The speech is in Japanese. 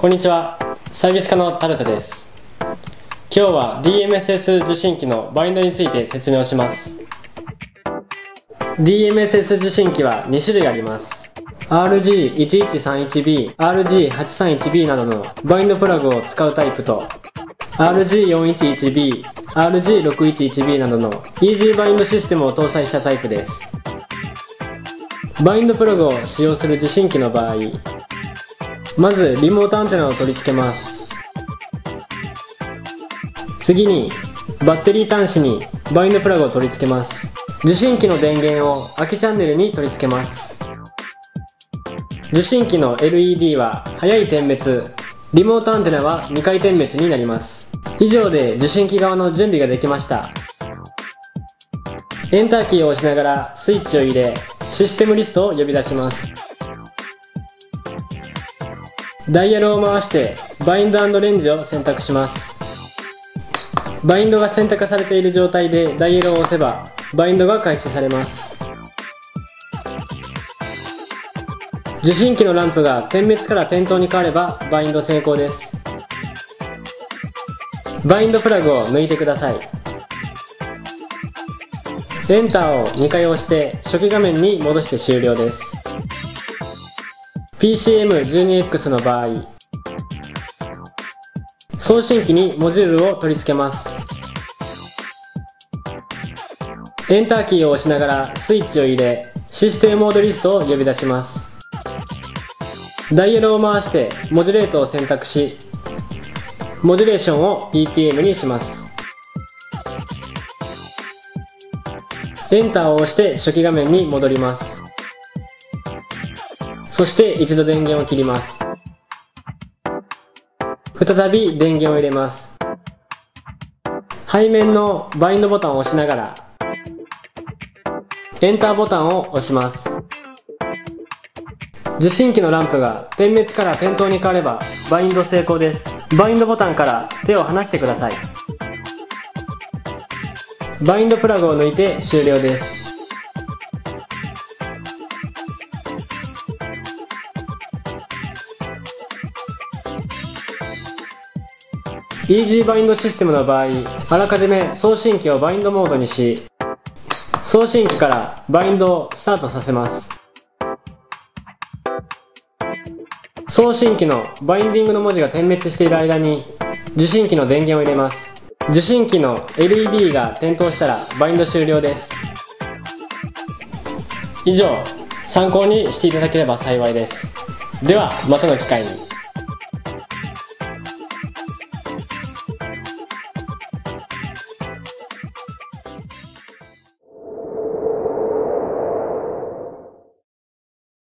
こんにちは。サービス課のタルトです。今日は DMSS 受信機のバインドについて説明をします。DMSS 受信機は2種類あります。RG1131B、RG831B などのバインドプラグを使うタイプと RG411B、RG611B などのイージーバインドシステムを搭載したタイプです。バインドプラグを使用する受信機の場合まずリモートアンテナを取り付けます。次にバッテリー端子にバインドプラグを取り付けます。受信機の電源を空きチャンネルに取り付けます。受信機の LED は速い点滅。リモートアンテナは2回点滅になります。以上で受信機側の準備ができました。エンターキーを押しながらスイッチを入れシステムリストを呼び出します。ダイヤルを回してバインドレンジを選択します。バインドが選択されている状態でダイヤルを押せばバインドが開始されます。受信機のランプが点滅から点灯に変わればバインド成功です。バインドプラグを抜いてください。エンターを2回押して初期画面に戻して終了です。PCM12X の場合送信機にモジュールを取り付けます。エンターキーを押しながらスイッチを入れシステムモードリストを呼び出します。ダイヤルを回してモジュレートを選択しモジュレーションを BPM にします。エンターを押して初期画面に戻ります。そして一度電源を切ります。再び電源を入れます。背面のバインドボタンを押しながらエンターボタンを押します。受信機のランプが点滅から点灯に変わればバインド成功です。バインドボタンから手を離してください。バインドプラグを抜いて終了です。イージーバインドシステムの場合あらかじめ送信機をバインドモードにし送信機からバインドをスタートさせます。送信機のバインディングの文字が点滅している間に受信機の電源を入れます。受信機の LED が点灯したらバインド終了です。以上参考にしていただければ幸いです。ではまたの機会に。